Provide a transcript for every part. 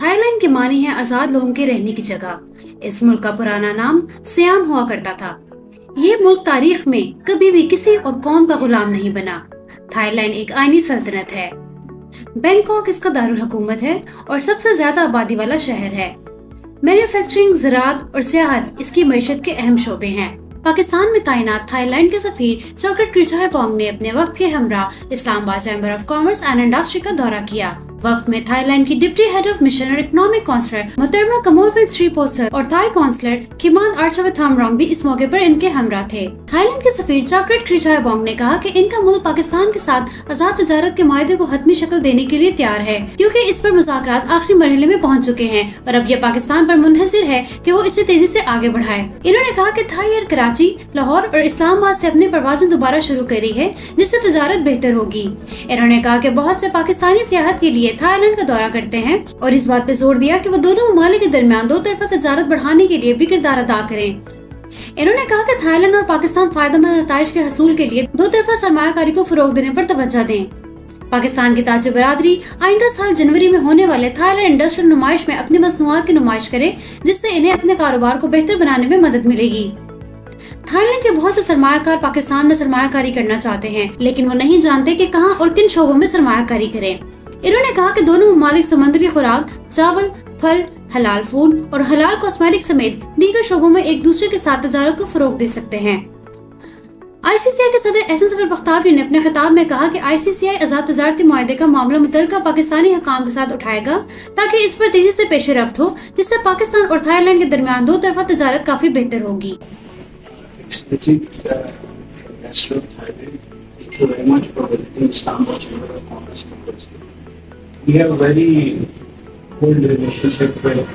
Thailand के मानी है आज़ाद लोगों के रहने की जगह। इस मुल्क का पुराना नाम सियाम हुआ करता था। ये मुल्क तारीख में कभी भी किसी और कौम का गुलाम नहीं बना। थाईलैंड एक आईनी सल्तनत है। बैंकॉक इसका दारुल हुकूमत है और सबसे ज़्यादा आबादी वाला शहर है। मैन्युफैक्चरिंग, ज़रात और सियाहत इसकी मीशत के अहम शोबे हैं। पाकिस्तान में तैनात थाईलैंड के सफीर चौकट क्रिचाई पोंग ने अपने वक्त के हमरा Islamabad chamber of commerce and industry का दौरा किया। वक्त में थाईलैंड की डिप्टी हेड ऑफ़ मिशन और इकोनॉमिक काउंसलर मोहतरमा कमोलविन श्री पोसर और थाई काउंसलर किमान आर्चवथामरोंग भी इस मौके पर इनके हमरा थे। थाईलैंड के सफीर चाकरेट बोंग ने कहा कि इनका मुल्क पाकिस्तान के साथ आज़ाद तजारत के माहे को हतमी शक्ल देने के लिए तैयार है, क्यूँकी इस पर मुजाकर आखिरी मरहले में पहुँच चुके हैं और अब यह पाकिस्तान आरोप मुनहसर है की वो इसे तेज़ी ऐसी आगे बढ़ाए। इन्होंने कहा की थाई एयर कराची, लाहौर और इस्लामाबाद से अपनी परवाजें दोबारा शुरू करी है, जिससे तजारत बेहतर होगी। इन्होंने कहा की बहुत से पाकिस्तानी सियाहत के लिए थाईलैंड का दौरा करते हैं और इस बात पे ज़ोर दिया कि वो दोनों ममालिक के दरमियान दो तरफा तजारत बढ़ाने के लिए भी किरदार अदा करें। इन्होंने कहा कि थाईलैंड और पाकिस्तान फ़ायदेमंद नतज के हसूल के लिए दो तरफा सरमाकारी को फरोग देने पर तवज्जो दें। पाकिस्तान की ताज बरदरी आइंदा साल जनवरी में होने वाले थाईलैंड इंडस्ट्रियल नुमाइश में अपनी मसनूआत की नुमाइश करे, जिससे इन्हें अपने कारोबार को बेहतर बनाने में मदद मिलेगी। थाईलैंड के बहुत से सरमायाकार पाकिस्तान में सरमाकारी करना चाहते हैं, लेकिन वो नहीं जानते कि कहाँ और किन शोबों में सरमाकारी करें। इन्होंने कहा कि दोनों ममालिक समुद्री खुराक, चावल, फल, हलाल फ़ूड और हलाल कॉस्मेटिक समेत दीगर शोबों में एक दूसरे के साथ तजारत को फरोग दे सकते हैं। आईसीसीआई के सदर एहसन सफ़र बख्तावी ने अपने खिताब में कहा कि आईसीसीआई आज़ाद तजारती माहे का मामला मुतल पाकिस्तानी हकाम के साथ उठाएगा, ताकि इस पर तेज़ी से पेश रफ्त हो, जिससे पाकिस्तान और थाईलैंड के दरमियान दो तरफा तजारत काफ़ी बेहतर होगी। We have a very good relationship with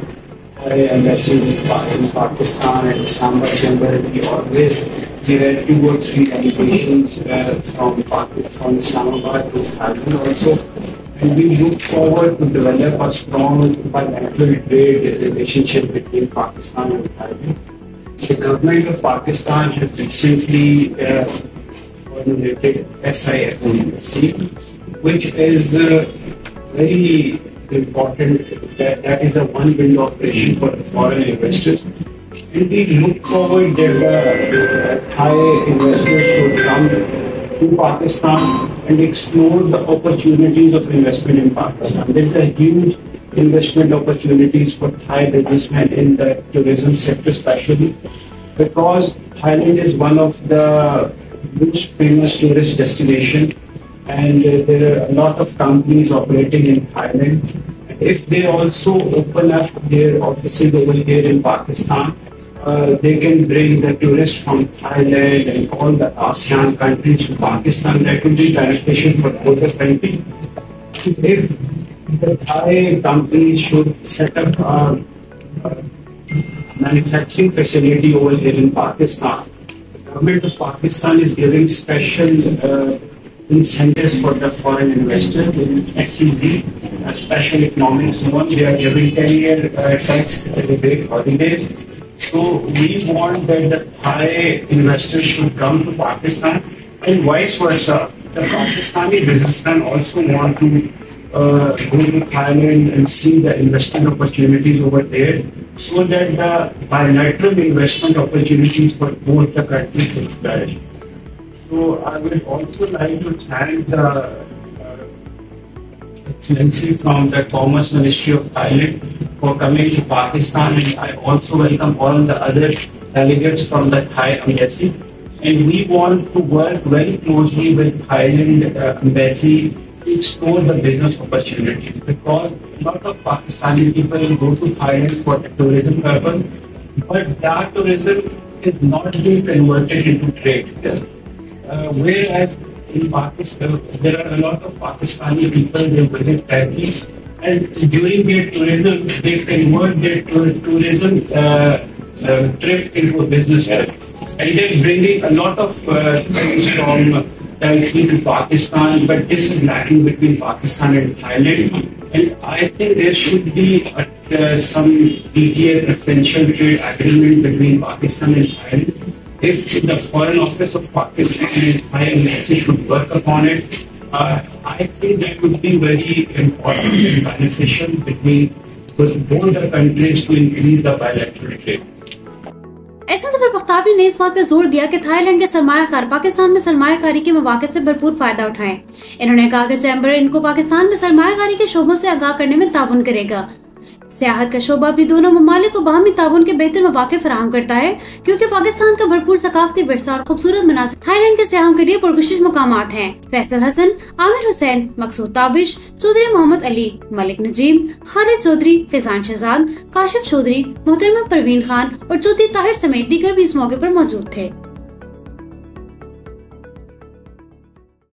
Thai embassy in Pakistan and Islamabad chamber. We always get two or three delegations uh, from from Islamabad to Thailand also. And we look forward to develop a strong bilateral trade relationship between Pakistan and Thailand. The government of Pakistan has recently uh, formulated SIFC, which is uh, very important that that is a one window operation for the foreign investors. And we look forward that uh, the Thai investors should come to Pakistan and explore the opportunities of investment in Pakistan. There's a huge investment opportunities for Thai businessmen in the tourism sector especially because Thailand is one of the most famous tourist destination and uh, there are a lot of companies operating in Thailand. If they also open up their offices over here in Pakistan, uh, they can bring the tourists from Thailand and all the ASEAN countries to Pakistan. That will be beneficial for both the countries. If the Thai companies should set up a, a manufacturing facility over here in Pakistan, the government of Pakistan is giving special uh, incentives for the foreign investors in SEZ, a special economic zone. They are giving 10 year uh, tax rebate holidays. So we want that the Thai investors should come to Pakistan and vice versa. The Pakistani businessmen also want to uh, go to Thailand and see the investment opportunities over there so that the bilateral investment opportunities for both the countries will flourish. So I would also like to thank the uh, Excellency from the Commerce Ministry of Thailand for coming to Pakistan and I also welcome all the other delegates from the Thai Embassy. And we want to work very closely with Thailand uh, Embassy to explore the business opportunities because a lot of Pakistani people go to Thailand for tourism purpose, but that tourism is not being converted into trade. Uh, whereas in Pakistan, there are a lot of Pakistani people, they visit Turkey, and during their tourism, they convert their tourism uh, uh, trip into a business trip. And they're bringing a lot of uh, things from Turkey to Pakistan, but this is lacking between Pakistan and Thailand. And I think there should be a, uh, some DTA preferential trade agreement between Pakistan and Thailand if the Foreign Office of Pakistan and High Embassy should work upon it, uh, I think that would be very important and beneficial between both the countries to increase the bilateral trade. Ehsan Zafar Bakhtawari ने इस बात पर ज़ोर दिया कि Thailand के सरमाकार पाकिस्तान में सरमाकारी के मौके से भरपूर फ़ायदा उठाएँ इन्होंने कहा कि चैम्बर इनको पाकिस्तान में सरमाकारी के शोबों से आगाह करने में ताउन करेगा सियाहत का शोबा भी दोनों ममालिक को बाहमी ताउन के बेहतर मौके फराम करता है, क्योंकि पाकिस्तान का भरपूर सकाफती विरसा और खूबसूरत मनाजिर थाईलैंड के सयाहों के लिए पुरकशिश मकाम हैं। फैसल हसन, आमिर हुसैन, मकसूद ताबिश, चौधरी मोहम्मद अली, मलिक नजीम, खालिद चौधरी, फैजान शहजाद, काशिफ चौधरी, मोहतरमा परवीन खान और चौधरी ताहिर समेत दीगर भी इस मौके आरोप मौजूद थे।